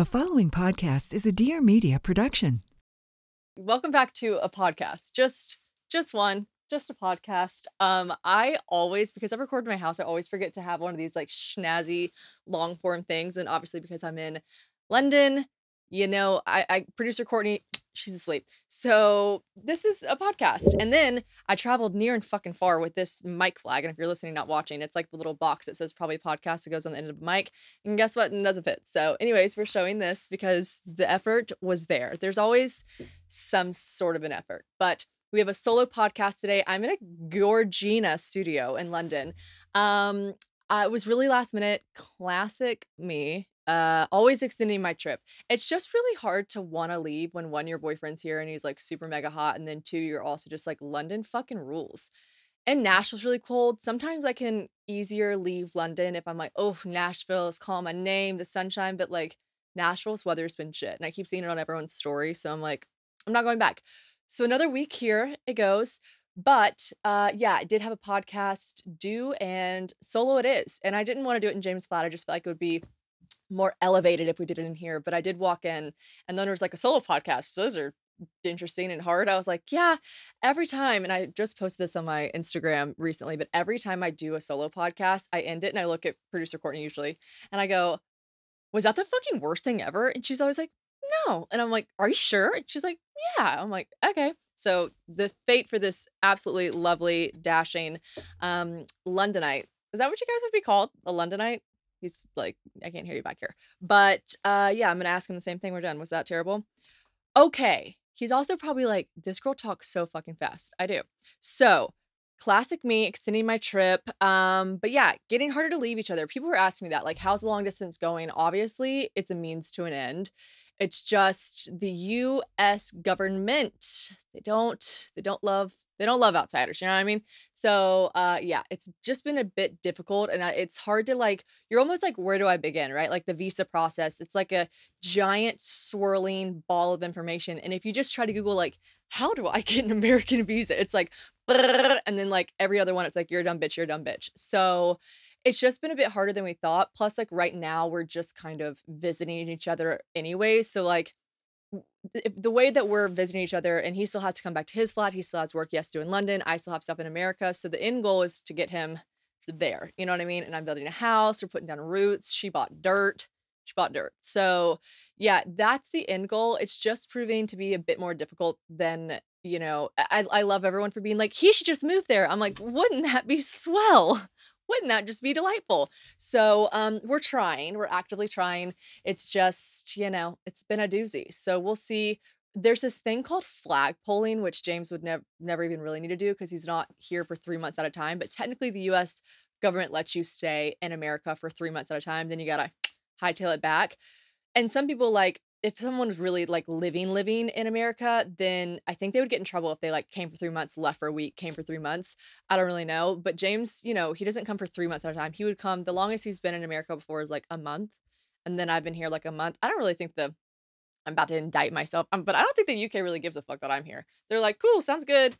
The following podcast is a Dear Media production. Welcome back to a podcast. Just just one, just a podcast. Um I always because I record in my house, I always forget to have one of these like snazzy long form things and obviously because I'm in London, you know, I, I producer Courtney, she's asleep. So this is a podcast. And then I traveled near and fucking far with this mic flag. And if you're listening, not watching, it's like the little box that says probably podcast that goes on the end of the mic. And guess what? It doesn't fit. So, anyways, we're showing this because the effort was there. There's always some sort of an effort, but we have a solo podcast today. I'm in a Georgina studio in London. Um, uh, it was really last minute, classic me uh always extending my trip. It's just really hard to want to leave when one your boyfriend's here and he's like super mega hot and then two you're also just like london fucking rules. And nashville's really cold. Sometimes i can easier leave london if i'm like oh nashville is calling my name the sunshine but like nashville's weather's been shit and i keep seeing it on everyone's story so i'm like i'm not going back. So another week here it goes but uh yeah i did have a podcast due and solo it is and i didn't want to do it in james flat i just felt like it would be more elevated if we did it in here. But I did walk in, and then there was like a solo podcast. Those are interesting and hard. I was like, yeah, every time, and I just posted this on my Instagram recently, but every time I do a solo podcast, I end it and I look at producer Courtney usually, and I go, was that the fucking worst thing ever? And she's always like, no. And I'm like, are you sure? And she's like, yeah. I'm like, okay. So the fate for this absolutely lovely, dashing um Londonite. Is that what you guys would be called? A Londonite? He's like, I can't hear you back here. But uh yeah, I'm gonna ask him the same thing. We're done. Was that terrible? Okay. He's also probably like, this girl talks so fucking fast. I do. So classic me extending my trip um but yeah getting harder to leave each other people were asking me that like how's the long distance going obviously it's a means to an end it's just the US government. They don't they don't love they don't love outsiders, you know what I mean? So, uh yeah, it's just been a bit difficult and it's hard to like you're almost like where do I begin, right? Like the visa process, it's like a giant swirling ball of information and if you just try to google like how do I get an American visa? It's like and then like every other one it's like you're a dumb bitch, you're a dumb bitch. So, it's just been a bit harder than we thought. Plus, like right now, we're just kind of visiting each other anyway. So, like, the way that we're visiting each other, and he still has to come back to his flat, he still has work he has to do in London. I still have stuff in America. So, the end goal is to get him there. You know what I mean? And I'm building a house, we're putting down roots. She bought dirt. She bought dirt. So, yeah, that's the end goal. It's just proving to be a bit more difficult than you know, I, I love everyone for being like, he should just move there. I'm like, wouldn't that be swell? Wouldn't that just be delightful? So um, we're trying, we're actively trying. It's just, you know, it's been a doozy. So we'll see. There's this thing called flag polling, which James would never never even really need to do because he's not here for three months at a time. But technically, the U.S. government lets you stay in America for three months at a time. Then you gotta hightail it back. And some people like if someone was really like living living in America, then I think they would get in trouble if they like came for three months, left for a week, came for three months. I don't really know. But James, you know, he doesn't come for three months at a time. He would come the longest he's been in America before is like a month. And then I've been here like a month. I don't really think the I'm about to indict myself. Um, but I don't think the UK really gives a fuck that I'm here. They're like, cool, sounds good.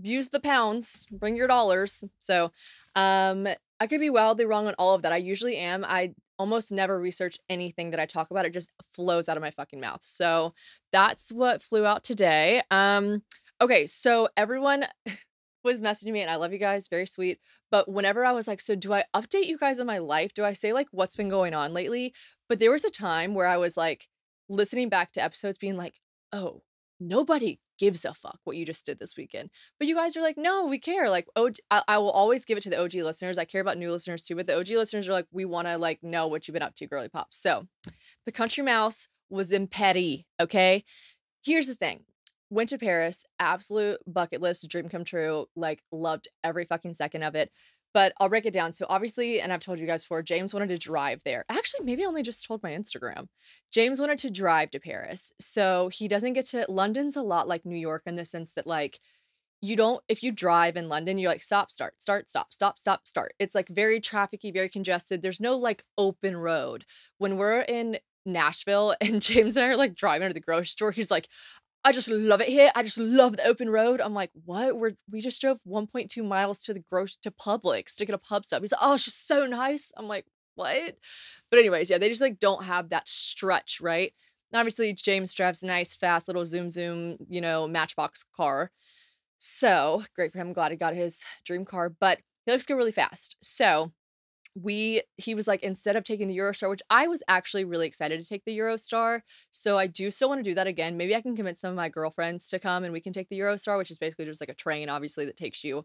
Use the pounds, bring your dollars. So um I could be wildly wrong on all of that. I usually am. I almost never research anything that I talk about. It just flows out of my fucking mouth. So that's what flew out today. Um, okay, so everyone was messaging me and I love you guys, very sweet. But whenever I was like, so do I update you guys on my life? Do I say like what's been going on lately? But there was a time where I was like listening back to episodes being like, oh, nobody gives a fuck what you just did this weekend. But you guys are like, no, we care. Like, oh, I, I will always give it to the OG listeners. I care about new listeners too, but the OG listeners are like, we want to like know what you've been up to, girly pop. So, the country mouse was in petty. Okay, here's the thing. Went to Paris, absolute bucket list, dream come true. Like, loved every fucking second of it. But I'll break it down. So obviously, and I've told you guys before, James wanted to drive there. Actually, maybe I only just told my Instagram. James wanted to drive to Paris. So he doesn't get to London's a lot like New York in the sense that like you don't if you drive in London, you're like stop, start, start, stop, stop, stop, start. It's like very trafficy, very congested. There's no like open road. When we're in Nashville and James and I are like driving to the grocery store, he's like, I just love it here. I just love the open road. I'm like, what? We're we just drove 1.2 miles to the grocery to Publix to get a pub sub. He's like, oh, it's just so nice. I'm like, what? But anyways, yeah, they just like don't have that stretch, right? Obviously, James drives a nice, fast little zoom zoom, you know, matchbox car. So great for him. Glad he got his dream car, but he likes to go really fast. So we he was like instead of taking the Eurostar, which I was actually really excited to take the Eurostar. So I do still want to do that again. Maybe I can convince some of my girlfriends to come and we can take the Eurostar, which is basically just like a train, obviously, that takes you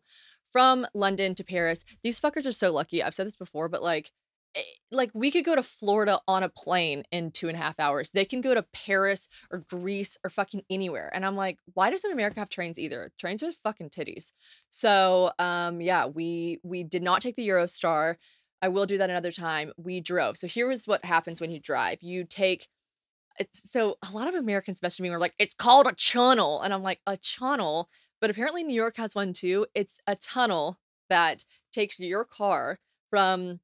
from London to Paris. These fuckers are so lucky. I've said this before, but like eh, like we could go to Florida on a plane in two and a half hours. They can go to Paris or Greece or fucking anywhere. And I'm like, why doesn't America have trains either? Trains with fucking titties. So um yeah, we we did not take the Eurostar. I will do that another time. We drove. So here is what happens when you drive. You take it's so a lot of Americans messaged me were like, it's called a Chunnel. And I'm like, a Chunnel. But apparently New York has one too. It's a tunnel that takes your car from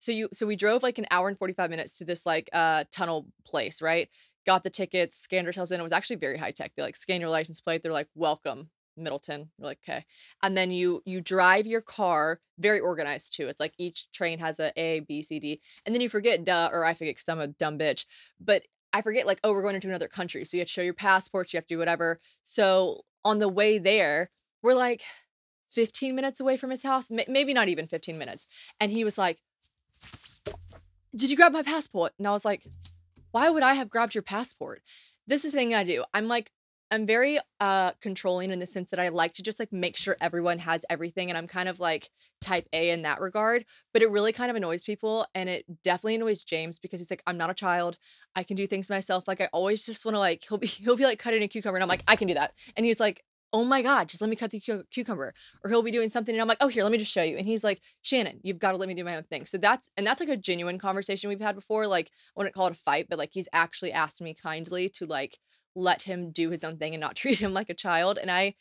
so you so we drove like an hour and 45 minutes to this like uh tunnel place, right? Got the tickets, scanned ourselves in. It was actually very high tech. They like scan your license plate. They're like, welcome Middleton. You're like, okay. And then you you drive your car very organized too. It's like each train has a A, B, C, D. And then you forget, duh, or I forget because I'm a dumb bitch. But I forget, like, oh, we're going into another country. So you have to show your passports, you have to do whatever. So on the way there, we're like 15 minutes away from his house, maybe not even 15 minutes. And he was like, Did you grab my passport? And I was like, Why would I have grabbed your passport? This is the thing I do. I'm like I'm very uh controlling in the sense that I like to just like make sure everyone has everything and I'm kind of like type A in that regard, but it really kind of annoys people and it definitely annoys James because he's like I'm not a child. I can do things myself. Like I always just want to like he'll be he'll be like cutting a cucumber and I'm like I can do that. And he's like oh my god just let me cut the cu- cucumber or he'll be doing something and i'm like oh here let me just show you and he's like shannon you've got to let me do my own thing so that's and that's like a genuine conversation we've had before like i wouldn't call it a fight but like he's actually asked me kindly to like let him do his own thing and not treat him like a child. And I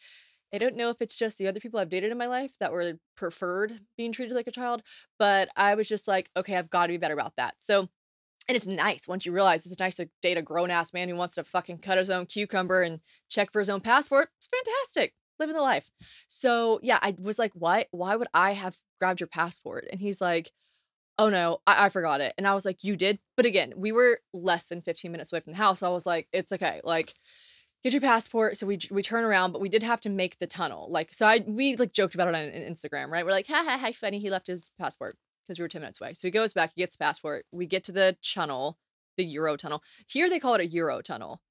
I don't know if it's just the other people I've dated in my life that were preferred being treated like a child, but I was just like, okay, I've got to be better about that. So and it's nice once you realize it's nice to date a grown ass man who wants to fucking cut his own cucumber and check for his own passport. It's fantastic. Living the life. So yeah, I was like, why why would I have grabbed your passport? And he's like, oh no, I-, I forgot it. And I was like, you did? But again, we were less than 15 minutes away from the house. So I was like, it's okay. Like, get your passport. So we we turn around, but we did have to make the tunnel. Like, so I we like joked about it on Instagram, right? We're like, ha ha ha, funny. He left his passport because we were 10 minutes away. So he goes back, he gets the passport. We get to the tunnel, the Euro tunnel. Here they call it a Euro tunnel.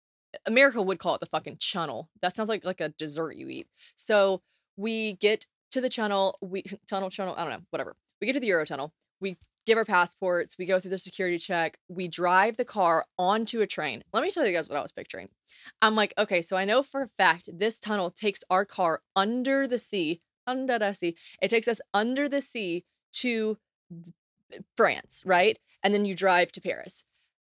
America would call it the fucking Chunnel. That sounds like like a dessert you eat. So we get to the tunnel, we tunnel Chunnel, I don't know, whatever. We get to the Euro tunnel. We give our passports, we go through the security check, we drive the car onto a train. Let me tell you guys what I was picturing. I'm like, okay, so I know for a fact this tunnel takes our car under the sea, under the sea. It takes us under the sea to France, right? And then you drive to Paris.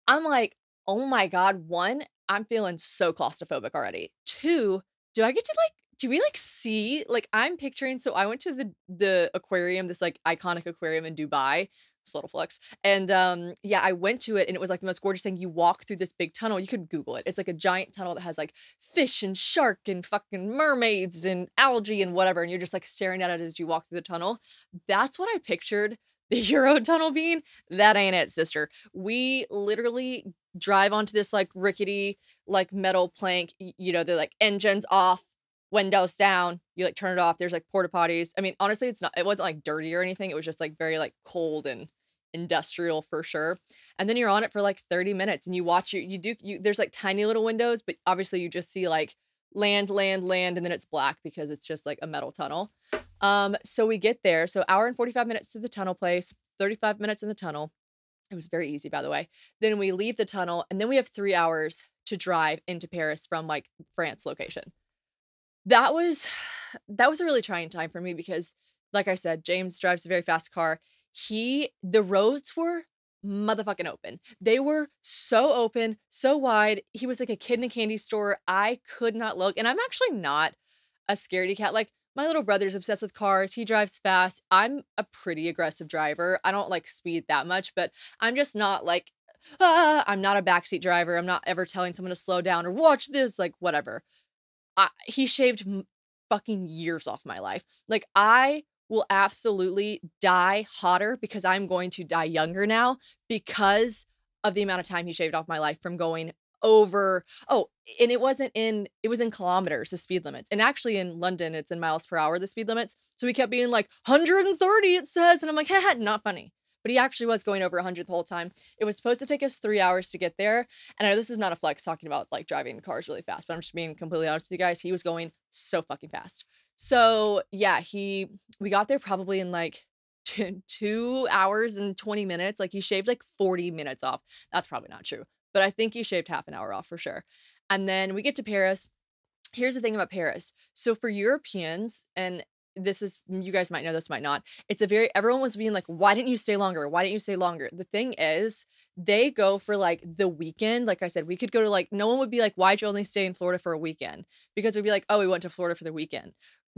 I'm like, oh my God, one, I'm feeling so claustrophobic already. Two, do I get to like do we like see like I'm picturing so I went to the the aquarium this like iconic aquarium in Dubai little flex. And um, yeah, I went to it and it was like the most gorgeous thing. You walk through this big tunnel. You could Google it. It's like a giant tunnel that has like fish and shark and fucking mermaids and algae and whatever. And you're just like staring at it as you walk through the tunnel. That's what I pictured the Euro tunnel being. That ain't it, sister. We literally drive onto this like rickety, like metal plank. You know, they're like engines off, windows down you like turn it off there's like porta potties i mean honestly it's not it wasn't like dirty or anything it was just like very like cold and industrial for sure. And then you're on it for like 30 minutes and you watch you you do you there's like tiny little windows, but obviously you just see like land, land, land, and then it's black because it's just like a metal tunnel. Um, so we get there. So hour and 45 minutes to the tunnel place, 35 minutes in the tunnel. It was very easy, by the way. Then we leave the tunnel, and then we have three hours to drive into Paris from like France location. That was that was a really trying time for me because, like I said, James drives a very fast car he the roads were motherfucking open. They were so open, so wide. He was like a kid in a candy store. I could not look. And I'm actually not a scaredy cat. Like my little brother's obsessed with cars. He drives fast. I'm a pretty aggressive driver. I don't like speed that much, but I'm just not like ah, I'm not a backseat driver. I'm not ever telling someone to slow down or watch this, like whatever. I, he shaved fucking years off my life. Like I will absolutely die hotter because I'm going to die younger now because of the amount of time he shaved off my life from going over oh and it wasn't in it was in kilometers the speed limits and actually in london it's in miles per hour the speed limits so he kept being like 130 it says and i'm like haha not funny but he actually was going over 100 the whole time. It was supposed to take us three hours to get there and i know this is not a flex talking about like driving cars really fast but i'm just being completely honest with you guys he was going so fucking fast so yeah he we got there probably in like two hours and 20 minutes. Like he shaved like 40 minutes off. That's probably not true, but I think he shaved half an hour off for sure. And then we get to Paris. Here's the thing about Paris. So for Europeans, and this is you guys might know this might not it's a very everyone was being like why didn't you stay longer why didn't you stay longer the thing is they go for like the weekend like i said we could go to like no one would be like why'd you only stay in florida for a weekend because we'd be like oh we went to florida for the weekend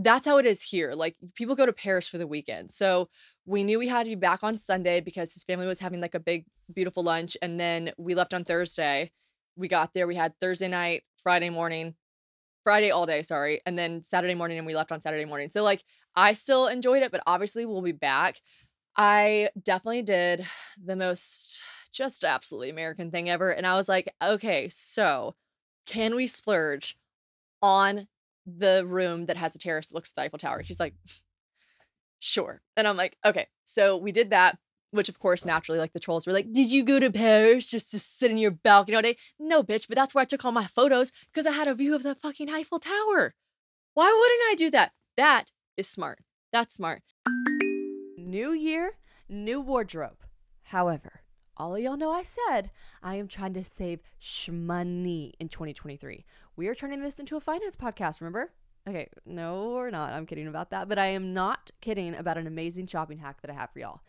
that's how it is here. Like people go to Paris for the weekend. So we knew we had to be back on Sunday because his family was having like a big, beautiful lunch. And then we left on Thursday. We got there. We had Thursday night, Friday morning, Friday all day, sorry. And then Saturday morning, and we left on Saturday morning. So like I still enjoyed it, but obviously we'll be back. I definitely did the most just absolutely American thing ever. And I was like, okay, so can we splurge on the room that has a terrace that looks at the Eiffel Tower. He's like, sure. And I'm like, okay. So we did that, which of course, naturally, like the trolls were like, did you go to Paris just to sit in your balcony all day? No, bitch, but that's where I took all my photos because I had a view of the fucking Eiffel Tower. Why wouldn't I do that? That is smart. That's smart. New year, new wardrobe. However, all of y'all know I said I am trying to save shmoney in 2023. We are turning this into a finance podcast, remember? Okay, no, we're not. I'm kidding about that. But I am not kidding about an amazing shopping hack that I have for y'all.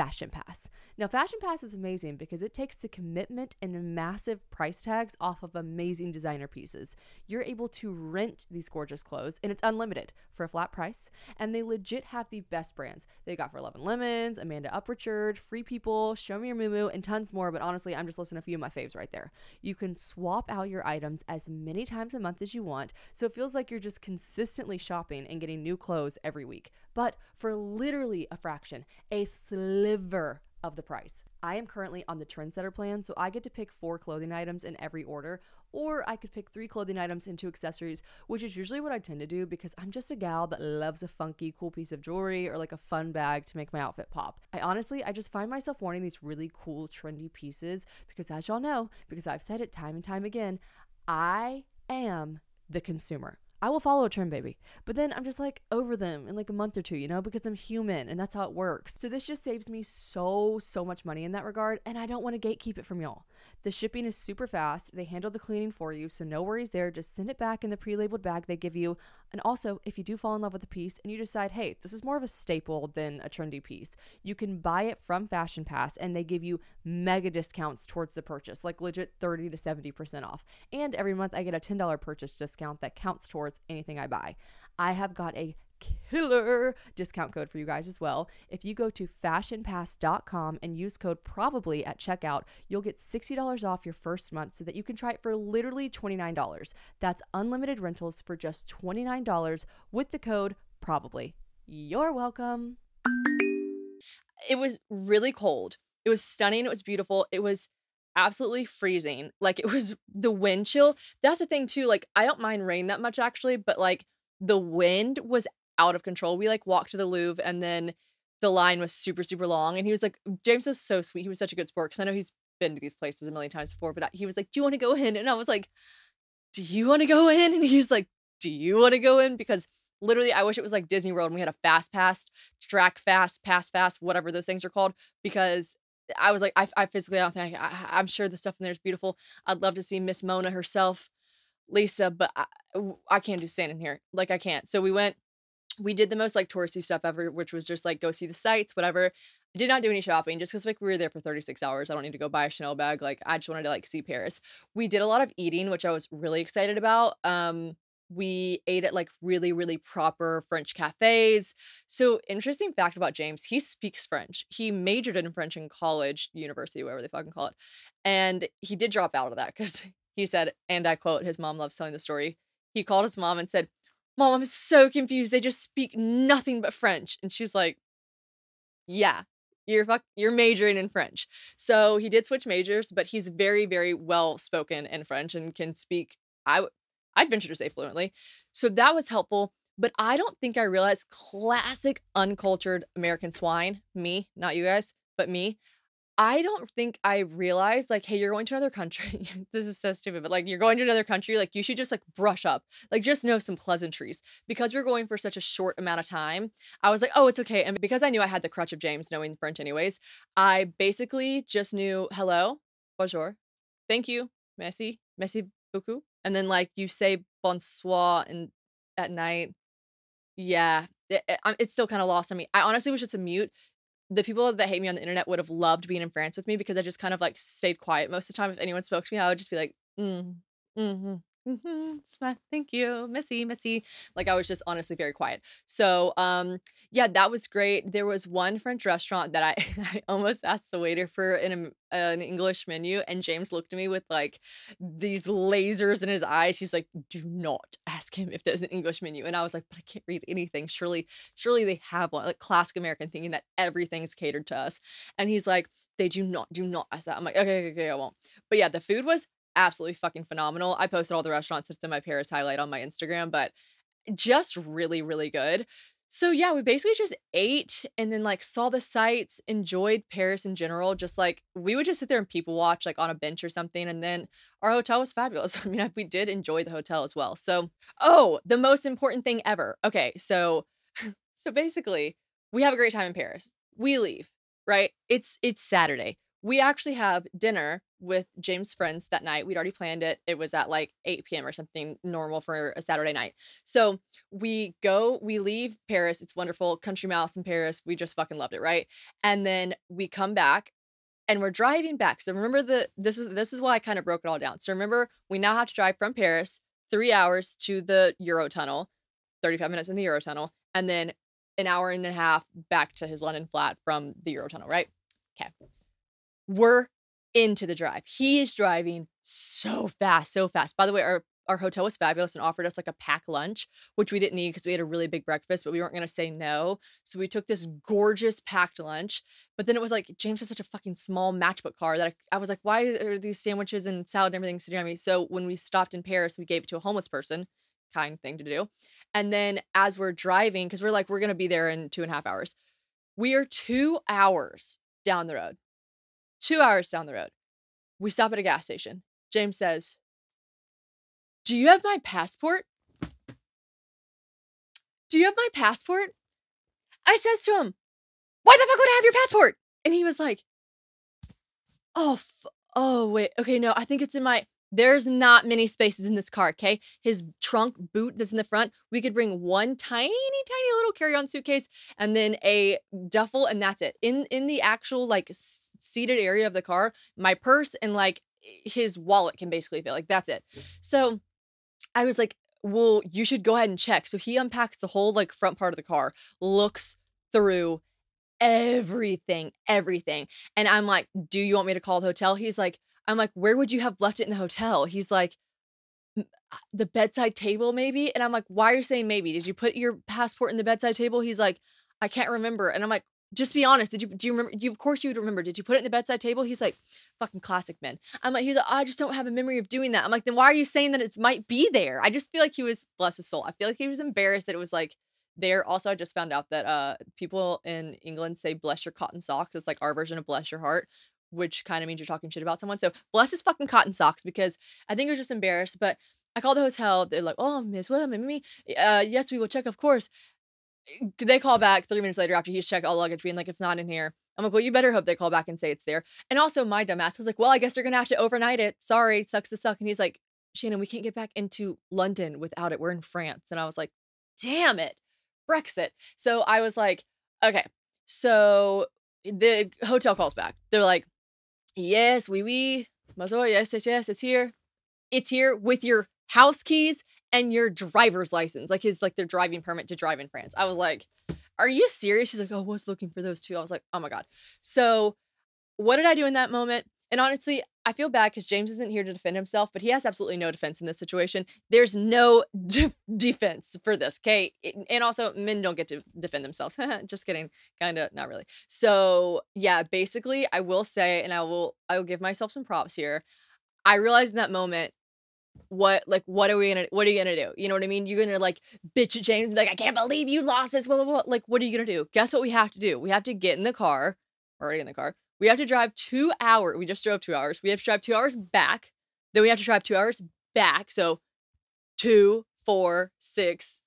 Fashion Pass. Now, Fashion Pass is amazing because it takes the commitment and massive price tags off of amazing designer pieces. You're able to rent these gorgeous clothes and it's unlimited for a flat price. And they legit have the best brands. They got For Love & Lemons, Amanda Uprichard, Free People, Show Me Your Mumu and tons more. But honestly, I'm just listing a few of my faves right there. You can swap out your items as many times a month as you want. So it feels like you're just consistently shopping and getting new clothes every week but for literally a fraction, a sliver of the price. I am currently on the Trendsetter plan, so I get to pick four clothing items in every order, or I could pick three clothing items and two accessories, which is usually what I tend to do because I'm just a gal that loves a funky, cool piece of jewelry or like a fun bag to make my outfit pop. I honestly, I just find myself wanting these really cool, trendy pieces because, as y'all know, because I've said it time and time again, I am the consumer. I will follow a trend, baby. But then I'm just like over them in like a month or two, you know, because I'm human and that's how it works. So this just saves me so, so much money in that regard. And I don't want to gatekeep it from y'all. The shipping is super fast. They handle the cleaning for you. So no worries there. Just send it back in the pre labeled bag they give you. And also, if you do fall in love with a piece and you decide, hey, this is more of a staple than a trendy piece, you can buy it from Fashion Pass and they give you mega discounts towards the purchase, like legit 30 to 70% off. And every month I get a $10 purchase discount that counts towards anything I buy. I have got a killer discount code for you guys as well. If you go to fashionpass.com and use code probably at checkout, you'll get $60 off your first month so that you can try it for literally $29. That's unlimited rentals for just $29 with the code probably. You're welcome. It was really cold. It was stunning. It was beautiful. It was absolutely freezing. Like it was the wind chill. That's the thing too. Like I don't mind rain that much actually, but like the wind was out of control. We like walked to the Louvre and then the line was super, super long. And he was like, James was so sweet. He was such a good sport because I know he's been to these places a million times before, but he was like, Do you want to go in? And I was like, Do you want to go in? And he was like, Do you want to go in? Because literally, I wish it was like Disney World and we had a fast pass, track fast, pass fast, whatever those things are called, because I was like, I, I physically don't think I, am sure the stuff in there is beautiful. I'd love to see Miss Mona herself, Lisa, but I, I can't just stand in here. Like I can't. So we went we did the most like touristy stuff ever, which was just like go see the sights, whatever. I did not do any shopping just because like we were there for 36 hours. I don't need to go buy a Chanel bag. Like I just wanted to like see Paris. We did a lot of eating, which I was really excited about. Um, we ate at like really, really proper French cafes. So, interesting fact about James, he speaks French. He majored in French in college, university, whatever they fucking call it. And he did drop out of that because he said, and I quote, his mom loves telling the story. He called his mom and said, Mom, I'm so confused. They just speak nothing but French. And she's like, Yeah, you're fuck you're majoring in French. So he did switch majors, but he's very, very well spoken in French and can speak, I I'd venture to say fluently. So that was helpful. But I don't think I realized classic uncultured American swine, me, not you guys, but me. I don't think I realized like, hey, you're going to another country. this is so stupid, but like you're going to another country, like you should just like brush up, like just know some pleasantries. Because we're going for such a short amount of time, I was like, oh, it's okay. And because I knew I had the crutch of James knowing French anyways, I basically just knew hello, bonjour, thank you, merci, merci beaucoup. And then like you say bonsoir and at night. Yeah, it, it- it's still kind of lost on me. I honestly was just a mute the people that hate me on the internet would have loved being in France with me because I just kind of like stayed quiet most of the time. If anyone spoke to me, I would just be like, mm, mm-hmm, mm-hmm, thank you, Missy, Missy. Like I was just honestly very quiet. So um, yeah, that was great. There was one French restaurant that I, I almost asked the waiter for an, an English menu, and James looked at me with like these lasers in his eyes. He's like, "Do not ask him if there's an English menu." And I was like, "But I can't read anything. Surely, surely they have one." Like classic American thinking that everything's catered to us. And he's like, "They do not, do not ask that." I'm like, "Okay, okay, okay, I won't." But yeah, the food was absolutely fucking phenomenal. I posted all the restaurants. It's in my Paris highlight on my Instagram, but just really, really good. So yeah, we basically just ate and then like saw the sights, enjoyed Paris in general. Just like we would just sit there and people watch like on a bench or something. And then our hotel was fabulous. I mean, we did enjoy the hotel as well. So, oh, the most important thing ever. Okay, so so basically, we have a great time in Paris. We leave, right? It's it's Saturday. We actually have dinner with James' friends that night. We'd already planned it. It was at like 8 p.m. or something normal for a Saturday night. So we go, we leave Paris. It's wonderful. Country Mouse in Paris. We just fucking loved it, right? And then we come back and we're driving back. So remember the this is this is why I kind of broke it all down. So remember, we now have to drive from Paris three hours to the Eurotunnel, 35 minutes in the Eurotunnel, and then an hour and a half back to his London flat from the Eurotunnel, right? Okay. We're into the drive. He is driving so fast, so fast. By the way, our our hotel was fabulous and offered us like a packed lunch, which we didn't need because we had a really big breakfast, but we weren't going to say no. So we took this gorgeous packed lunch. But then it was like, James has such a fucking small matchbox car that I, I was like, why are these sandwiches and salad and everything sitting on me? So when we stopped in Paris, we gave it to a homeless person, kind thing to do. And then as we're driving, because we're like, we're going to be there in two and a half hours, we are two hours down the road. Two hours down the road. We stop at a gas station. James says, Do you have my passport? Do you have my passport? I says to him, Why the fuck would I have your passport? And he was like, Oh, oh, wait. Okay, no, I think it's in my. There's not many spaces in this car, okay? His trunk boot that's in the front, we could bring one tiny, tiny little carry-on suitcase and then a duffel, and that's it. In in the actual like seated area of the car, my purse and like his wallet can basically fit. Like that's it. So I was like, well, you should go ahead and check. So he unpacks the whole like front part of the car, looks through everything, everything. And I'm like, do you want me to call the hotel? He's like, I'm like, where would you have left it in the hotel? He's like, uh, the bedside table, maybe. And I'm like, why are you saying maybe? Did you put your passport in the bedside table? He's like, I can't remember. And I'm like, just be honest. Did you do you remember? You of course you would remember. Did you put it in the bedside table? He's like, fucking classic men. I'm like, he's like, I just don't have a memory of doing that. I'm like, then why are you saying that it might be there? I just feel like he was bless his soul. I feel like he was embarrassed that it was like there. Also, I just found out that uh people in England say bless your cotton socks. It's like our version of bless your heart. Which kind of means you're talking shit about someone. So bless his fucking cotton socks because I think he was just embarrassed. But I called the hotel. They're like, "Oh, Miss William, me, uh, yes, we will check, of course." They call back three minutes later after he's checked all luggage, being like, it's not in here. I'm like, well, you better hope they call back and say it's there. And also, my dumbass was like, well, I guess you're gonna have to overnight it. Sorry, sucks to suck. And he's like, Shannon, we can't get back into London without it. We're in France. And I was like, damn it, Brexit. So I was like, okay. So the hotel calls back. They're like, yes, oui, oui, Mazor, yes, yes, yes, it's here. It's here with your house keys and your driver's license, like his like their driving permit to drive in France. I was like, "Are you serious?" She's like, "Oh, I was looking for those too." I was like, "Oh my god." So, what did I do in that moment? And honestly, I feel bad because James isn't here to defend himself, but he has absolutely no defense in this situation. There's no de- defense for this, okay? And also, men don't get to defend themselves. Just kidding, kind of, not really. So yeah, basically, I will say, and I will, I will give myself some props here. I realized in that moment what like what are we gonna what are you gonna do? You know what i mean? You're gonna like bitch at james like i can't believe you lost this blah, blah, blah. like what are you gonna do? Guess what we have to do? We have to get in the car already in the car. We have to drive two hours we just drove two hours. We have to drive two hours back. Then we have to drive two hours back. So two four six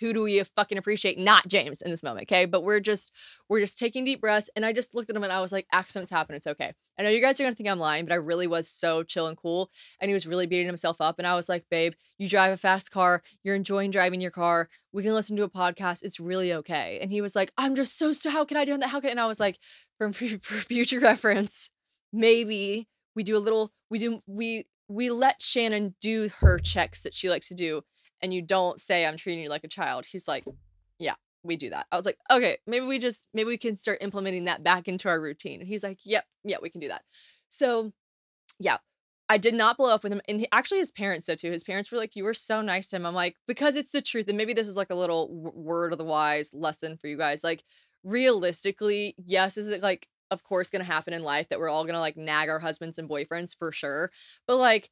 who do we fucking appreciate? Not james in this moment okay? But we're just we're just taking deep breaths and i just looked at him and i was like accidents happen it's okay. I know you guys are gonna think i'm lying but i really was so chill and cool and he was really beating himself up and i was like babe you drive a fast car you're enjoying driving your car we can listen to a podcast it's really okay. And he was like i'm just so so how can i do that? How can and i was like for, future reference maybe we do a little we do we we let shannon do her checks that she likes to do and you don't say I'm treating you like a child. He's like, yeah, we do that. I was like, okay, maybe we just maybe we can start implementing that back into our routine. And he's like, yep, yeah, we can do that. So, yeah, I did not blow up with him. And he, actually, his parents said too. His parents were like, you were so nice to him. I'm like, because it's the truth. And maybe this is like a little word of the wise lesson for you guys. Like, realistically, yes, is it like, of course, gonna happen in life that we're all gonna like nag our husbands and boyfriends for sure. But like,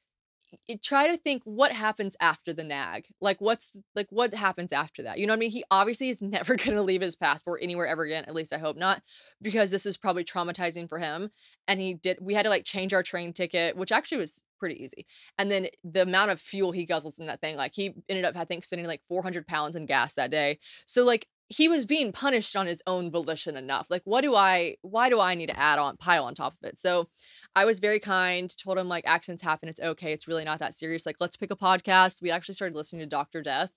try to think what happens after the nag. Like what's like what happens after that? You know what I mean? He obviously is never going to leave his passport anywhere ever again. At least I hope not, because this is probably traumatizing for him. And he did. We had to like change our train ticket, which actually was pretty easy. And then the amount of fuel he guzzles in that thing, like he ended up I think spending like 400 pounds in gas that day. So like he was being punished on his own volition enough. Like, what do I, why do I need to add on, pile on top of it? So I was very kind, told him, like, accidents happen. It's okay. It's really not that serious. Like, let's pick a podcast. We actually started listening to Dr. Death.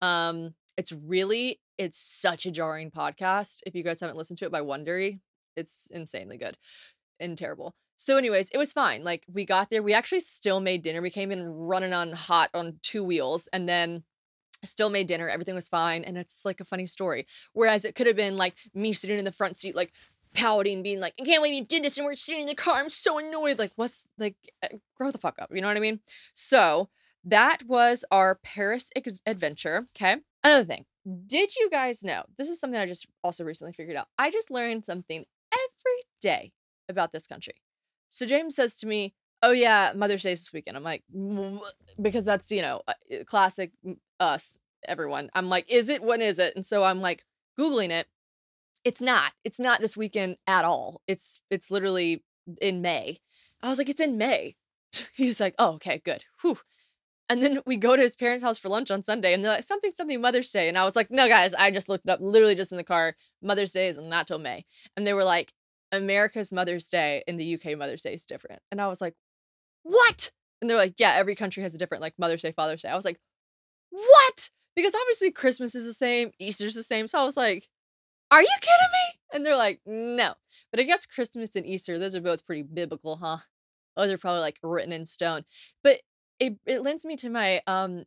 Um, it's really, it's such a jarring podcast. If you guys haven't listened to it by Wondery, it's insanely good and terrible. So, anyways, it was fine. Like, we got there. We actually still made dinner. We came in running on hot on two wheels. And then still made dinner everything was fine and it's like a funny story. Whereas it could have been like me sitting in the front seat like pouting being like i can't believe you did this and we're sitting in the car i'm so annoyed like what's like eh, grow the fuck up you know what i mean? So that was our paris adventure okay? Another thing did you guys know this is something i just also recently figured out i just learned something every day about this country. So james says to me oh yeah mother's day this weekend i'm like because that's you know uh, classic mm, us, everyone. I'm like, is it? When is it? And so I'm like Googling it. It's not. It's not this weekend at all. It's it's literally in May. I was like, it's in May. He's like, oh, okay, good. Whew. And then we go to his parents' house for lunch on Sunday, and they're like, something, something Mother's Day. And I was like, no, guys, I just looked it up literally just in the car. Mother's Day is not till May. And they were like, America's Mother's Day and the UK Mother's Day is different. And I was like, what? And they're like, yeah, every country has a different like Mother's Day, Father's Day. I was like, what? Because obviously Christmas is the same, Easter's the same. So I was like, are you kidding me? And they're like, no. But I guess Christmas and Easter, those are both pretty biblical, huh? Those are probably like written in stone. But it, it lends me to my um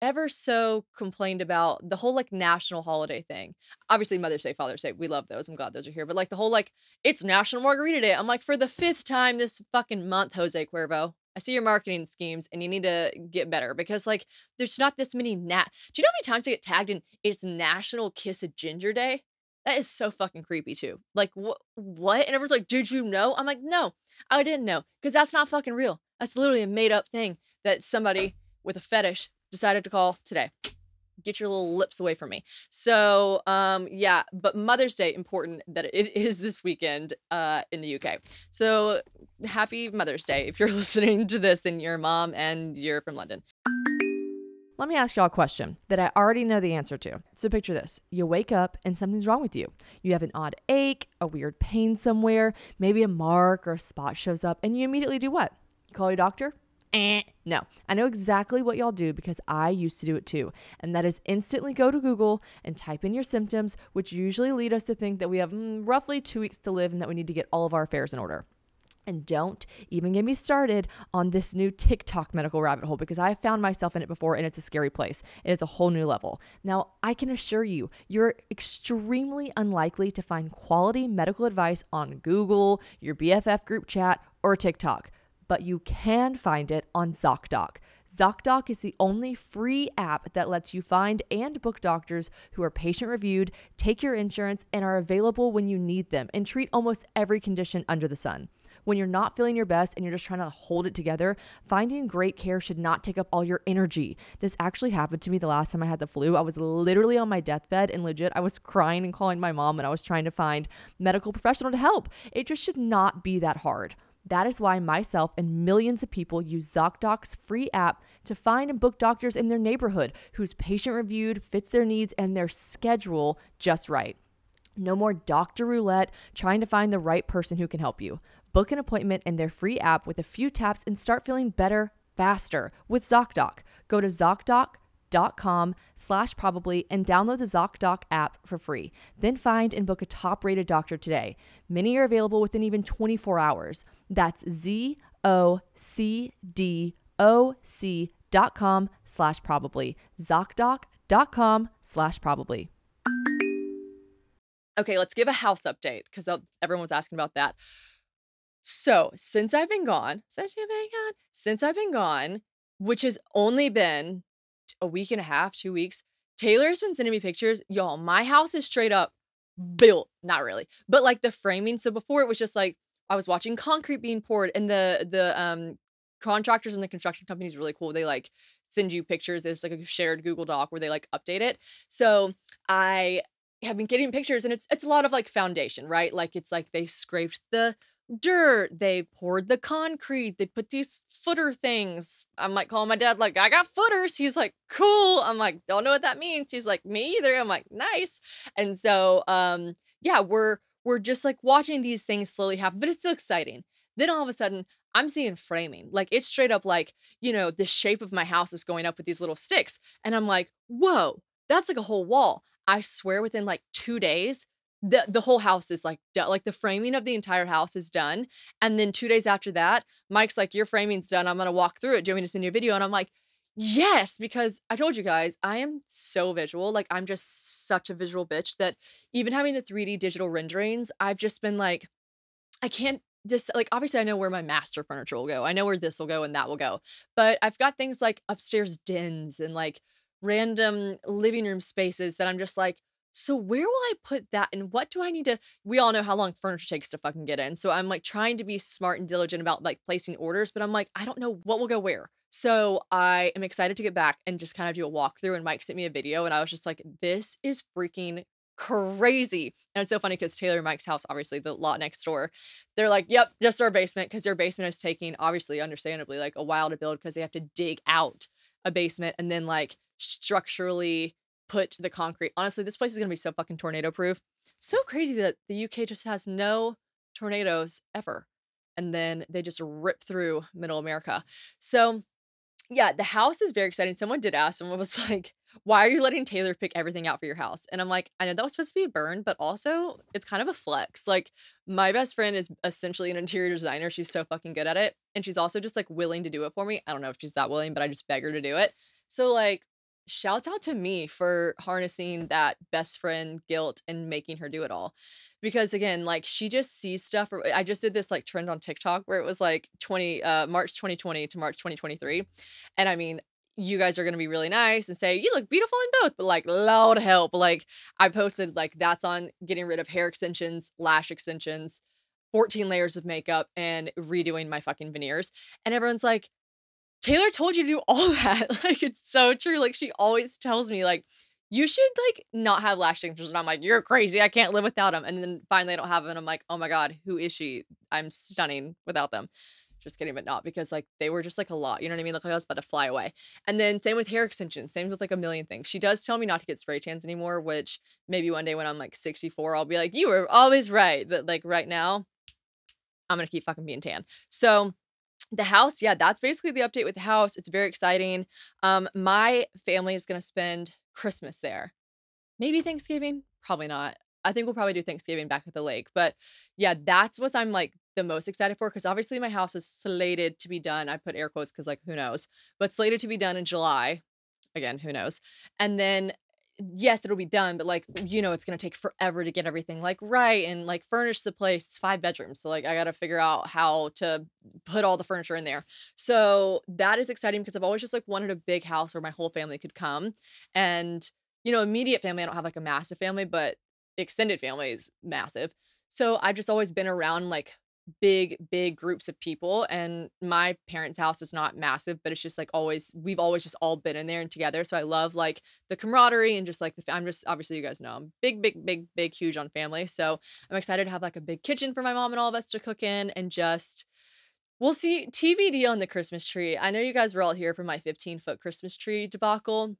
ever so complained about the whole like national holiday thing. Obviously, Mother's Day, Father's Day, we love those. I'm glad those are here. But like the whole like, it's National Margarita Day. I'm like, for the fifth time this fucking month, Jose Cuervo. I see your marketing schemes and you need to get better because like there's not this many nat. Do you know how many times I get tagged in it's National Kiss a Ginger Day? That is so fucking creepy too. Like what what? And everyone's like, "Did you know?" I'm like, "No, I didn't know." Cuz that's not fucking real. That's literally a made up thing that somebody with a fetish decided to call today get your little lips away from me. So, um, yeah, but Mother's Day important that it is this weekend uh, in the UK. So, happy Mother's Day if you're listening to this and you're a mom and you're from London. Let me ask y'all a question that I already know the answer to. So picture this. You wake up and something's wrong with you. You have an odd ache, a weird pain somewhere, maybe a mark or a spot shows up, and you immediately do what? You call your doctor? Eh. No, I know exactly what y'all do because I used to do it too. And that is instantly go to Google and type in your symptoms, which usually lead us to think that we have mm, roughly two weeks to live and that we need to get all of our affairs in order. And don't even get me started on this new TikTok medical rabbit hole because I found myself in it before and it's a scary place. It is a whole new level. Now, I can assure you, you're extremely unlikely to find quality medical advice on Google, your BFF group chat, or TikTok, but you can find it on ZocDoc. ZocDoc is the only free app that lets you find and book doctors who are patient reviewed, take your insurance, and are available when you need them and treat almost every condition under the sun. When you're not feeling your best and you're just trying to hold it together, finding great care should not take up all your energy. This actually happened to me the last time I had the flu. I was literally on my deathbed and legit, I was crying and calling my mom and I was trying to find medical professional to help. It just should not be that hard. That is why myself and millions of people use ZocDoc's free app to find and book doctors in their neighborhood who's patient reviewed, fits their needs, and their schedule just right. No more doctor roulette trying to find the right person who can help you. Book an appointment in their free app with a few taps and start feeling better faster with ZocDoc. Go to ZocDoc.com slash probably and download the ZocDoc app for free. Then find and book a top rated doctor today. Many are available within even 24 hours. That's Z O C D O C dot com slash probably. ZocDoc.com slash probably. Okay, let's give a house update because everyone was asking about that. So, since I've been gone, since you've been gone, since I've been gone, which has only been a week and a half, two weeks, Taylor's been sending me pictures. Y'all, my house is straight up built. Not really, but like the framing. So before it was just like I was watching concrete being poured, and the the um contractors and the construction companies really cool. They like send you pictures. There's like a shared Google Doc where they like update it. So I have been getting pictures, and it's it's a lot of like foundation, right? Like it's like they scraped the dirt. They poured the concrete. They put these footer things. I'm like calling my dad, like, I got footers. He's like, cool. I'm like, don't know what that means. He's like, me either. I'm like, nice. And so um, yeah, we're we're just like watching these things slowly happen, but it's still exciting. Then all of a sudden, I'm seeing framing. Like it's straight up like, you know, the shape of my house is going up with these little sticks. And I'm like, whoa, that's like a whole wall. I swear within like two days, the the whole house is like done. Like the framing of the entire house is done. And then two days after that, Mike's like, Your framing's done. I'm gonna walk through it. Do you want me to send you a video? And I'm like, Yes, because I told you guys, I am so visual. Like, I'm just such a visual bitch that even having the 3D digital renderings, I've just been like, I can't just like obviously I know where my master furniture will go. I know where this will go and that will go. But I've got things like upstairs dens and like random living room spaces that I'm just like, so where will I put that and what do I need to we all know how long furniture takes to fucking get in. So I'm like trying to be smart and diligent about like placing orders, but I'm like I don't know what will go where. So I am excited to get back and just kind of do a walkthrough and Mike sent me a video and I was just like this is freaking crazy. And it's so funny because Taylor and Mike's house, obviously the lot next door, they're like, yep, just our basement because their basement is taking, obviously, understandably, like a while to build because they have to dig out a basement and then like structurally put the concrete. Honestly, this place is gonna be so fucking tornado proof. So crazy that the UK just has no tornadoes ever. And then they just rip through middle America. So yeah, the house is very exciting. Someone did ask, someone was like, why are you letting Taylor pick everything out for your house? And I'm like, I know that was supposed to be a burn, but also it's kind of a flex. Like, my best friend is essentially an interior designer. She's so fucking good at it. And she's also just like willing to do it for me. I don't know if she's that willing, but I just beg her to do it. So, like, shouts out to me for harnessing that best friend guilt and making her do it all. Because again, like she just sees stuff. I just did this like trend on TikTok where it was like 20 uh March 2020 to March 2023. And I mean, you guys are gonna be really nice and say you look beautiful in both, but like loud help. Like I posted like that's on getting rid of hair extensions, lash extensions, 14 layers of makeup, and redoing my fucking veneers. And everyone's like, Taylor told you to do all that. like it's so true. Like she always tells me like you should like not have lash extensions. And I'm like, you're crazy. I can't live without them. And then finally I don't have them. And I'm like, oh my God, who is she? I'm stunning without them. Just kidding, but not because like they were just like a lot. You know what I mean? Like I was about to fly away. And then same with hair extensions, same with like a million things. She does tell me not to get spray tans anymore, which maybe one day when I'm like 64, I'll be like, you were always right. But like right now, I'm gonna keep fucking being tan. So the house yeah that's basically the update with the house it's very exciting um my family is going to spend christmas there. Maybe thanksgiving? Probably not. I think we'll probably do thanksgiving back at the lake but yeah that's what i'm like the most excited for because obviously my house is slated to be done i put air quotes because like who knows but slated to be done in july again who knows and then yes, it'll be done, but like, you know, it's gonna take forever to get everything like right and like furnish the place. It's five bedrooms. So like I gotta figure out how to put all the furniture in there. So that is exciting because I've always just like wanted a big house where my whole family could come. And, you know, immediate family, I don't have like a massive family, but extended family is massive. So I've just always been around like big big groups of people and my parents house is not massive but it's just like always we've always just all been in there and together so i love like the camaraderie and just like the i'm just obviously you guys know i'm big big big big huge on family so i'm excited to have like a big kitchen for my mom and all of us to cook in and just we'll see tbd on the christmas tree. I know you guys were all here for my 15 foot christmas tree debacle.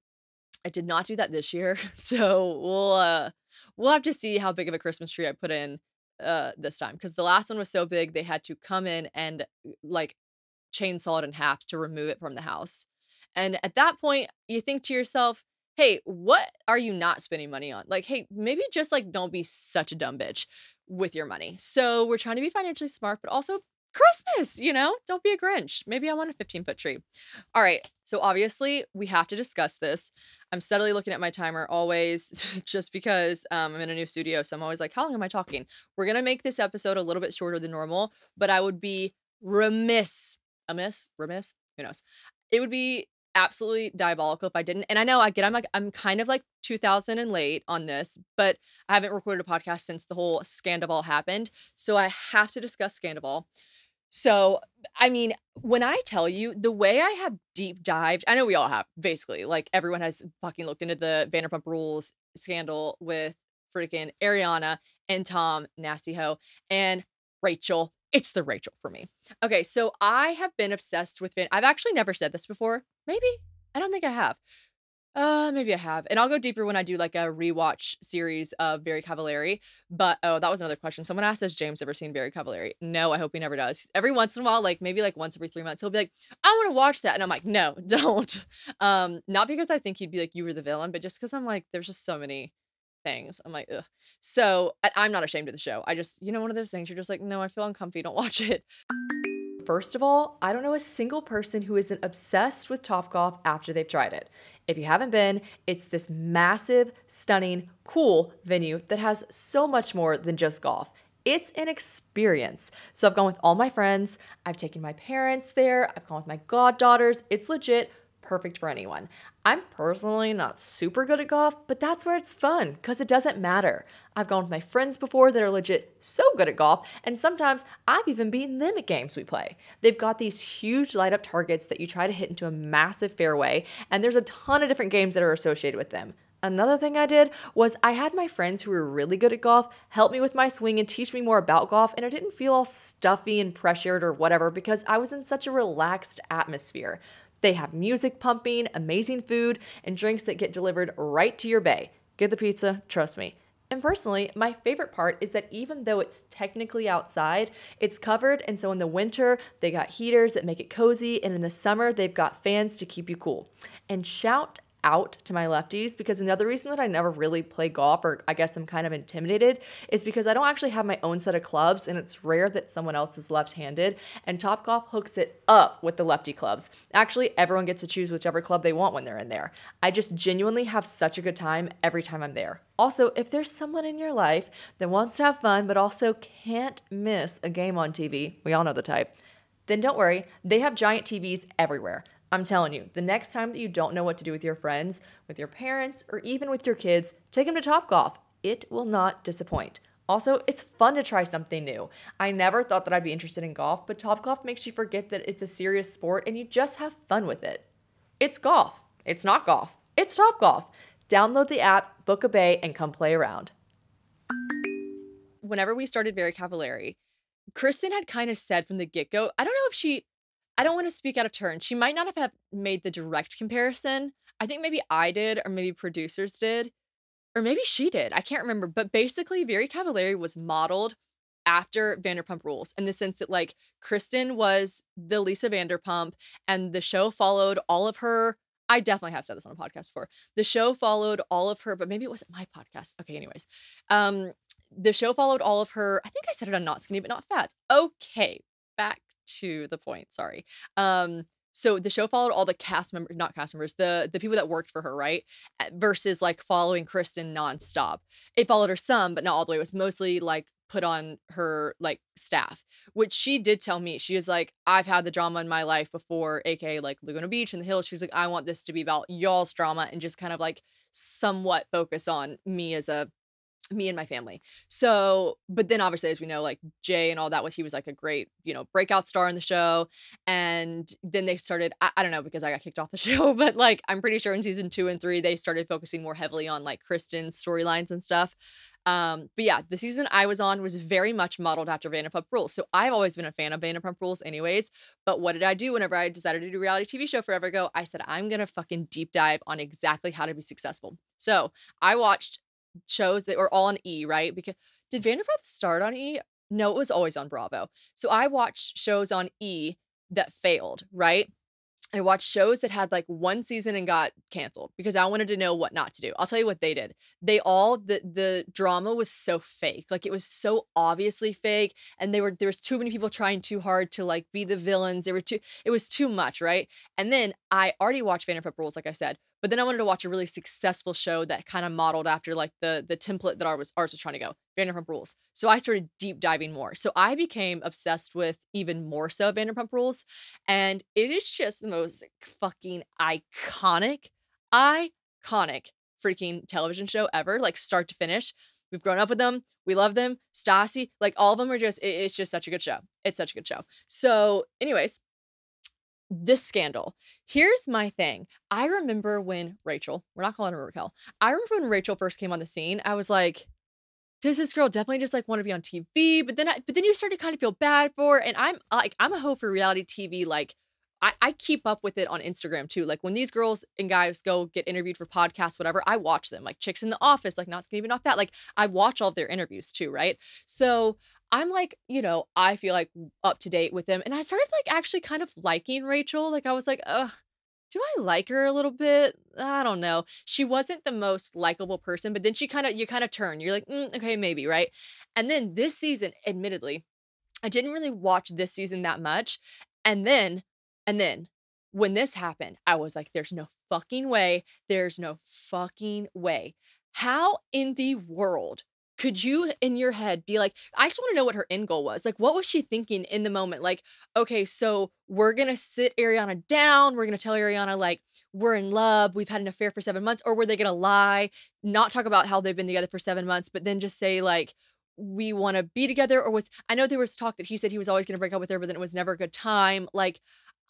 I did not do that this year so we'll uh we'll have to see how big of a christmas tree i put in uh this time because the last one was so big they had to come in and like chainsaw it in half to remove it from the house. And at that point, you think to yourself, hey, what are you not spending money on? Like, hey, maybe just like don't be such a dumb bitch with your money. So we're trying to be financially smart, but also Christmas, you know? Don't be a Grinch. Maybe I want a 15 foot tree. All right. So obviously, we have to discuss this. I'm steadily looking at my timer always, just because um, I'm in a new studio. So I'm always like, how long am I talking? We're going to make this episode a little bit shorter than normal, but I would be remiss, amiss, remiss, who knows? It would be absolutely diabolical if I didn't. And I know I get I'm like I'm kind of like 2000 and late on this, but I haven't recorded a podcast since the whole Scandoval happened. So I have to discuss Scandoval. So, I mean, when I tell you the way I have deep dived, I know we all have basically, like everyone has fucking looked into the Vanderpump Rules scandal with freaking Ariana and Tom Nasty Ho and Rachel. It's the Rachel for me. Okay, so I have been obsessed with Van. I've actually never said this before. Maybe I don't think I have. Uh, maybe I have. And I'll go deeper when I do like a rewatch series of Very Cavallari. But oh, that was another question. Someone asked, Has James ever seen Very Cavallari? No, I hope he never does. Every once in a while, like maybe like once every three months, he'll be like, I want to watch that. And I'm like, no, don't. Um, not because I think he'd be like, you were the villain, but just because I'm like, there's just so many things. I'm like, ugh. So I'm not ashamed of the show. I just, you know, one of those things you're just like, no, I feel uncomfy. Don't watch it. First of all, I don't know a single person who isn't obsessed with Topgolf after they've tried it. If you haven't been, it's this massive, stunning, cool venue that has so much more than just golf. It's an experience. So I've gone with all my friends, I've taken my parents there, I've gone with my goddaughters. It's legit perfect for anyone. I'm personally not super good at golf, but that's where it's fun because it doesn't matter. I've gone with my friends before that are legit so good at golf, and sometimes I've even beaten them at games we play. They've got these huge light up targets that you try to hit into a massive fairway, and there's a ton of different games that are associated with them. Another thing I did was I had my friends who were really good at golf help me with my swing and teach me more about golf, and I didn't feel all stuffy and pressured or whatever because I was in such a relaxed atmosphere. They have music pumping, amazing food, and drinks that get delivered right to your bay. Get the pizza, trust me. And personally, my favorite part is that even though it's technically outside, it's covered. And so in the winter, they got heaters that make it cozy. And in the summer, they've got fans to keep you cool. And shout out to my lefties because another reason that I never really play golf, or I guess I'm kind of intimidated, is because I don't actually have my own set of clubs and it's rare that someone else is left handed. And Topgolf hooks it up with the lefty clubs. Actually, everyone gets to choose whichever club they want when they're in there. I just genuinely have such a good time every time I'm there. Also, if there's someone in your life that wants to have fun but also can't miss a game on TV, we all know the type, then don't worry, they have giant TVs everywhere. I'm telling you, the next time that you don't know what to do with your friends, with your parents, or even with your kids, take them to Topgolf. It will not disappoint. Also, it's fun to try something new. I never thought that I'd be interested in golf, but Topgolf makes you forget that it's a serious sport and you just have fun with it. It's golf. It's not golf. It's Topgolf. Download the app, book a bay, and come play around. Whenever we started Very Cavallari, Kristen had kind of said from the get go, I don't know if she I don't want to speak out of turn. She might not have made the direct comparison. I think maybe I did, or maybe producers did, or maybe she did. I can't remember. But basically, Very Cavallari was modeled after Vanderpump Rules in the sense that, like, Kristen was the Lisa Vanderpump, and the show followed all of her. I definitely have said this on a podcast before. The show followed all of her, but maybe it wasn't my podcast. Okay, anyways. Um, the show followed all of her. I think I said it on Not Skinny But Not Fat. Okay, back to the point. Sorry. Um, So the show followed all the cast members, not cast members, the the people that worked for her, right? Versus like following Kristen nonstop. It followed her some, but not all the way. It was mostly like put on her like staff, which she did tell me. She was like, I've had the drama in my life before, aka like Laguna Beach and the Hills. She's like, I want this to be about y'all's drama and just kind of like somewhat focus on me as a me and my family. So, but then obviously, as we know, like Jay and all that, was he was like a great, you know, breakout star in the show. And then they started, I, I don't know because I got kicked off the show, but like I'm pretty sure in season two and three, they started focusing more heavily on like Kristen's storylines and stuff. Um, but yeah, the season I was on was very much modeled after Vanderpump Rules. So I've always been a fan of Vanderpump Rules, anyways. But what did I do whenever I decided to do reality TV show forever ago? I said, I'm gonna fucking deep dive on exactly how to be successful. So I watched shows that were all on E, right? Because did Vanderpump start on E? No, it was always on Bravo. So I watched shows on E that failed, right? I watched shows that had like one season and got canceled because I wanted to know what not to do. I'll tell you what they did. They all the the drama was so fake. Like it was so obviously fake and they were there was too many people trying too hard to like be the villains. They were too it was too much, right? And then I already watched Vanderpump Rules like I said. But then I wanted to watch a really successful show that kind of modeled after like the the template that ours was ours was trying to go, Vanderpump Rules. So I started deep diving more. So I became obsessed with even more so Vanderpump Rules, and it is just the most fucking iconic, iconic freaking television show ever, like start to finish. We've grown up with them. We love them. Stassi, like all of them are just, it's just such a good show. It's such a good show. So, anyways, this scandal. Here's my thing. I remember when Rachel, we're not calling her Raquel. I remember when Rachel first came on the scene, I was like, does this girl definitely just like want to be on TV? But then I, but then you start to kind of feel bad for her. And I'm like, I'm a hoe for reality TV. Like I, I keep up with it on Instagram too. Like when these girls and guys go get interviewed for podcasts, whatever, I watch them. Like chicks in the office, like not even off that. Like I watch all of their interviews too, right? So I'm like, you know, I feel like up to date with them. And I started like actually kind of liking Rachel. Like I was like, uh, do I like her a little bit? I don't know. She wasn't the most likable person, but then she kind of, you kind of turn. You're like, mm, okay, maybe, right? And then this season, admittedly, I didn't really watch this season that much. And then, and then when this happened, I was like, there's no fucking way. There's no fucking way. How in the world could you in your head be like i just want to know what her end goal was. Like what was she thinking in the moment? Like okay so we're gonna sit ariana down we're gonna tell ariana like we're in love we've had an affair for seven months or were they gonna lie not talk about how they've been together for seven months but then just say like we want to be together or was i know there was talk that he said he was always going to break up with her but then it was never a good time like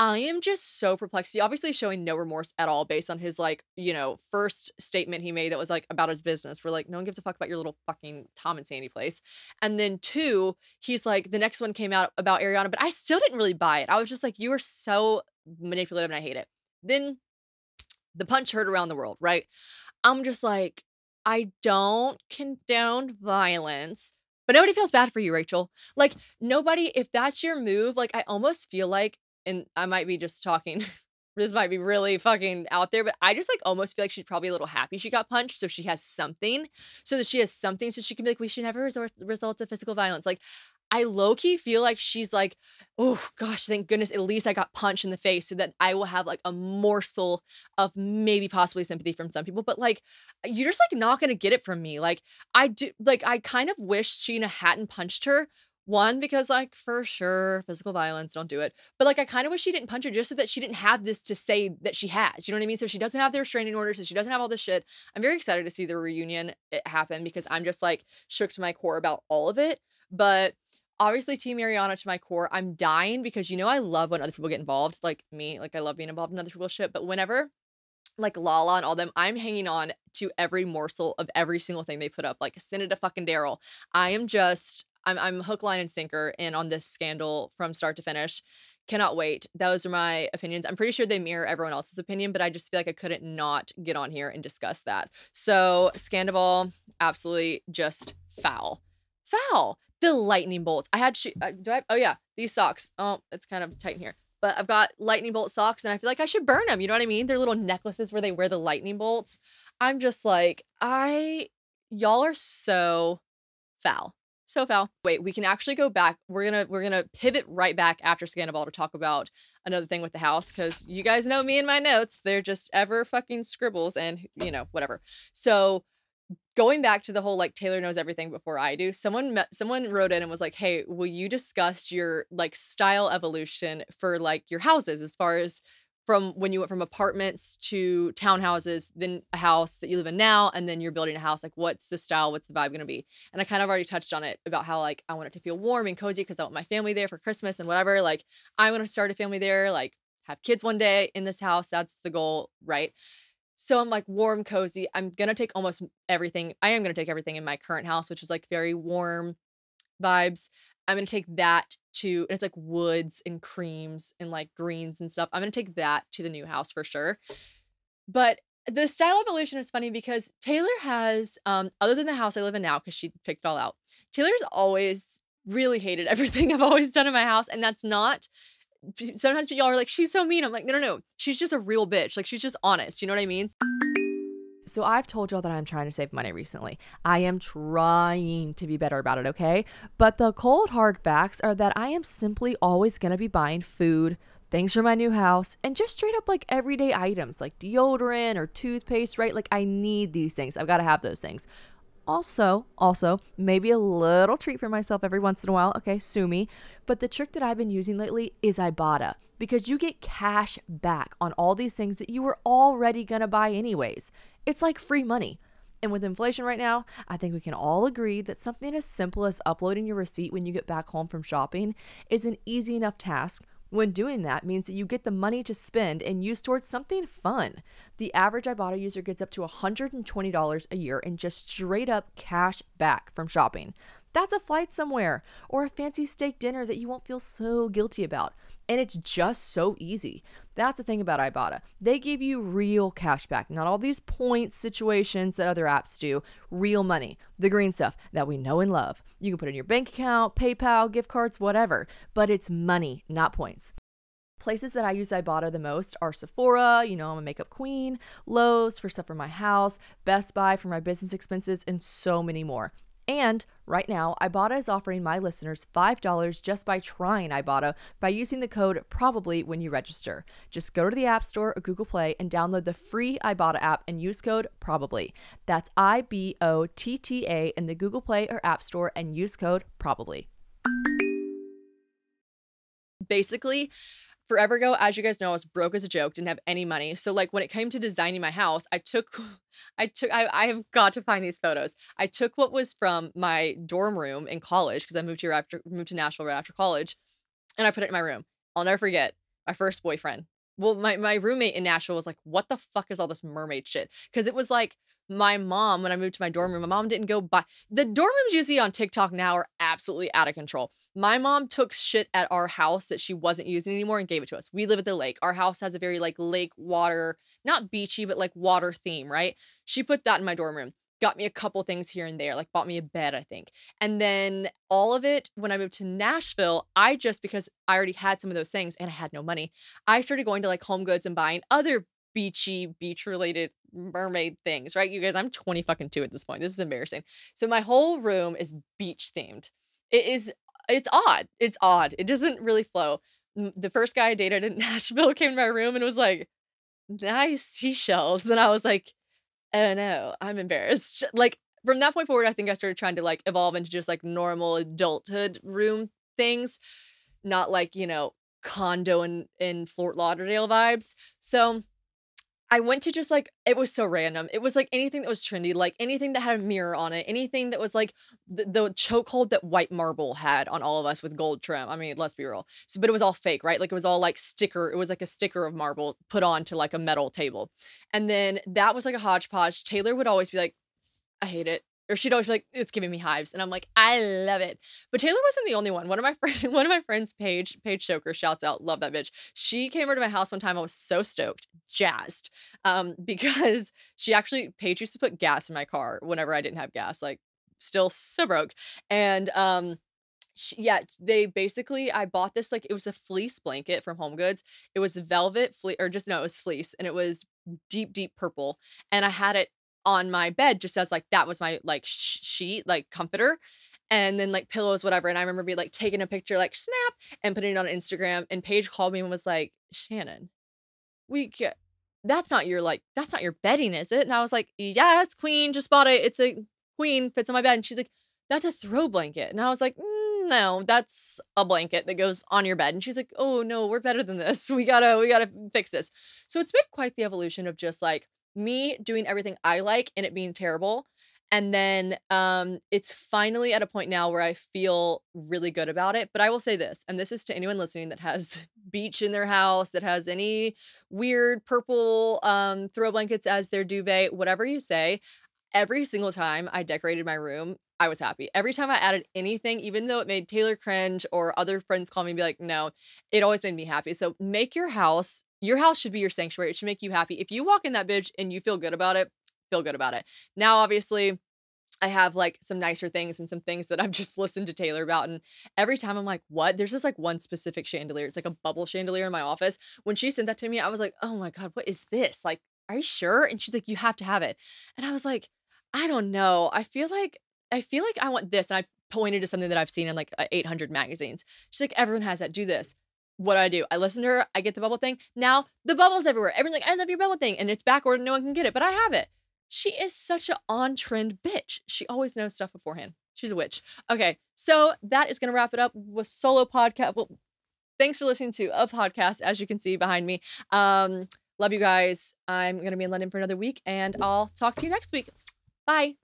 I am just so perplexed. He obviously showing no remorse at all based on his like, you know, first statement he made that was like about his business. We're like, no one gives a fuck about your little fucking Tom and Sandy place. And then two, he's like, the next one came out about Ariana, but I still didn't really buy it. I was just like, you are so manipulative and I hate it. Then the punch heard around the world, right? I'm just like, I don't condone violence, but nobody feels bad for you, Rachel. Like, nobody, if that's your move, like, I almost feel like and I might be just talking. this might be really fucking out there, but I just like almost feel like she's probably a little happy she got punched, so she has something, so that she has something, so she can be like, we should never resort result to physical violence. Like, I low key feel like she's like, oh gosh, thank goodness, at least I got punched in the face, so that I will have like a morsel of maybe possibly sympathy from some people. But like, you're just like not gonna get it from me. Like, I do, like, I kind of wish Scheana hadn't punched her one, because like for sure, physical violence, don't do it. But like I kind of wish she didn't punch her just so that she didn't have this to say that she has. You know what I mean? So she doesn't have the restraining order, so she doesn't have all this shit. I'm very excited to see the reunion it happen because I'm just like shook to my core about all of it. But obviously team Ariana to my core. I'm dying because you know I love when other people get involved, like me. Like I love being involved in other people's shit. But whenever like Lala and all them, I'm hanging on to every morsel of every single thing they put up. Like send it to fucking Daryl. I am just I'm I'm hook, line, and sinker in on this scandal from start to finish. Cannot wait. Those are my opinions. I'm pretty sure they mirror everyone else's opinion, but I just feel like I couldn't not get on here and discuss that. So Scandoval, absolutely just foul, foul. The lightning bolts. I had uh, do I? Oh yeah, these socks. Oh, it's kind of tight in here but I've got lightning bolt socks and I feel like I should burn them. You know what I mean? They're little necklaces where they wear the lightning bolts. I'm just like, I, y'all are so foul so foul. Wait, we can actually go back. We're gonna we're gonna pivot right back after Scandal to talk about another thing with the house because you guys know me and my notes. They're just ever fucking scribbles and you know whatever. So going back to the whole like Taylor knows everything before I do. Someone met, someone wrote in and was like, "Hey, will you discuss your like style evolution for like your houses as far as from when you went from apartments to townhouses, then a house that you live in now, and then you're building a house. Like, what's the style? What's the vibe going to be? And I kind of already touched on it about how like I want it to feel warm and cozy because I want my family there for Christmas and whatever. Like, I want to start a family there. Like, have kids one day in this house. That's the goal, right? So I'm like warm, cozy. I'm gonna take almost everything. I am gonna take everything in my current house, which is like very warm vibes. I'm gonna take that to, and it's like woods and creams and like greens and stuff. I'm gonna take that to the new house for sure. But the style evolution is funny because Taylor has, um, other than the house I live in now, because she picked it all out, Taylor's always really hated everything I've always done in my house. And that's not sometimes y'all are like, she's so mean. I'm like, no, no, no. She's just a real bitch. Like, she's just honest. You know what I mean? So I've told y'all that I'm trying to save money recently. I am trying to be better about it, okay? But the cold hard facts are that I am simply always going to be buying food, things for my new house, and just straight up like everyday items like deodorant or toothpaste, right? Like I need these things. I've got to have those things. Also, also, maybe a little treat for myself every once in a while. Okay, sue me. But the trick that I've been using lately is Ibotta because you get cash back on all these things that you were already going to buy anyways. It's like free money. And with inflation right now, I think we can all agree that something as simple as uploading your receipt when you get back home from shopping is an easy enough task when doing that means that you get the money to spend and use towards something fun. The average Ibotta user gets up to $120 a year in just straight up cash back from shopping. That's a flight somewhere or a fancy steak dinner that you won't feel so guilty about. And it's just so easy. That's the thing about Ibotta. They give you real cash back, not all these point situations that other apps do. Real money, the green stuff that we know and love. You can put it in your bank account, PayPal, gift cards, whatever, but it's money, not points. Places that I use Ibotta the most are Sephora, you know, I'm a makeup queen, Lowe's for stuff for my house, Best Buy for my business expenses, and so many more. And right now, Ibotta is offering my listeners $5 just by trying Ibotta by using the code PROBABLY when you register. Just go to the App Store or Google Play and download the free Ibotta app and use code PROBABLY. That's I B O T T A in the Google Play or App Store and use code PROBABLY. Basically, forever ago, as you guys know, I was broke as a joke, didn't have any money. So like when it came to designing my house, I took, I took, I, I have got to find these photos. I took what was from my dorm room in college because I moved here after moved to Nashville right after college, and I put it in my room. I'll never forget my first boyfriend. Well, my my roommate in Nashville was like, "What the fuck is all this mermaid shit?" Because it was like my mom when I moved to my dorm room, my mom didn't go buy the dorm rooms you see on TikTok now are absolutely out of control. My mom took shit at our house that she wasn't using anymore and gave it to us. We live at the lake. Our house has a very like lake water, not beachy, but like water theme, right? She put that in my dorm room. Got me a couple things here and there, like bought me a bed, I think. And then all of it, when I moved to Nashville, I just, because I already had some of those things and I had no money, I started going to like Home Goods and buying other beachy, beach related mermaid things, right? You guys, I'm 20 fucking two at this point. This is embarrassing. So my whole room is beach themed. It is, it's odd. It's odd. It doesn't really flow. The first guy I dated in Nashville came to my room and was like, nice seashells. And I was like, oh no, I'm embarrassed. Like from that point forward, I think I started trying to like evolve into just like normal adulthood room things, not like, you know, condo in, in Fort Lauderdale vibes. So I went to just like it was so random. It was like anything that was trendy, like anything that had a mirror on it, anything that was like the, the chokehold that white marble had on all of us with gold trim. I mean, let's be real. So, but it was all fake, right? Like it was all like sticker. It was like a sticker of marble put onto like a metal table, and then that was like a hodgepodge. Taylor would always be like, "I hate it or she'd always be like, "It's giving me hives," and I'm like, "I love it." But Taylor wasn't the only one. One of my friends, one of my friends, Paige, Paige Stoker, shouts out, "Love that bitch." She came over to my house one time. I was so stoked, jazzed, um, because she actually Paige used to put gas in my car whenever I didn't have gas. Like, still so broke, and um. Yeah, they basically I bought this like it was a fleece blanket from Home Goods. It was velvet fleece or just no, it was fleece and it was deep deep purple and I had it on my bed just as like that was my like sh- sheet like comforter and then like pillows, whatever. And I remember being like taking a picture, like snap, and putting it on Instagram. And Paige called me and was like, Shannon, we get that's not your like that's not your bedding, is it? And I was like, yes, queen, just bought it. It's a queen, fits on my bed. And she's like, that's a throw blanket. And I was like, mm, no, that's a blanket that goes on your bed. And she's like, oh no, we're better than this. We gotta, we gotta fix this. So it's been quite the evolution of just like me doing everything I like and it being terrible. And then um it's finally at a point now where I feel really good about it. But I will say this, and this is to anyone listening that has beach in their house, that has any weird purple um throw blankets as their duvet, whatever you say, every single time I decorated my room, I was happy. Every time I added anything, even though it made Taylor cringe or other friends call me and be like, no, it always made me happy. So make your house, your house should be your sanctuary. It should make you happy. If you walk in that bitch and you feel good about it, feel good about it. Now, obviously, I have like some nicer things and some things that I've just listened to Taylor about. And every time I'm like, what? There's just like one specific chandelier. It's like a bubble chandelier in my office. When she sent that to me, I was like, oh my God, what is this? Like, are you sure? And she's like, you have to have it. And I was like, I don't know. I feel like I feel like I want this. And I pointed to something that I've seen in like uh, 800 magazines. She's like, everyone has that. Do this. What do I do? I listen to her. I get the bubble thing. Now the bubble's everywhere. Everyone's like, I love your bubble thing. And it's backward. No one can get it, but I have it. She is such an on trend bitch. She always knows stuff beforehand. She's a witch. Okay. So that is going to wrap it up with solo podcast. Well, thanks for listening to a podcast, as you can see behind me. Um, love you guys. I'm going to be in London for another week and I'll talk to you next week. Bye.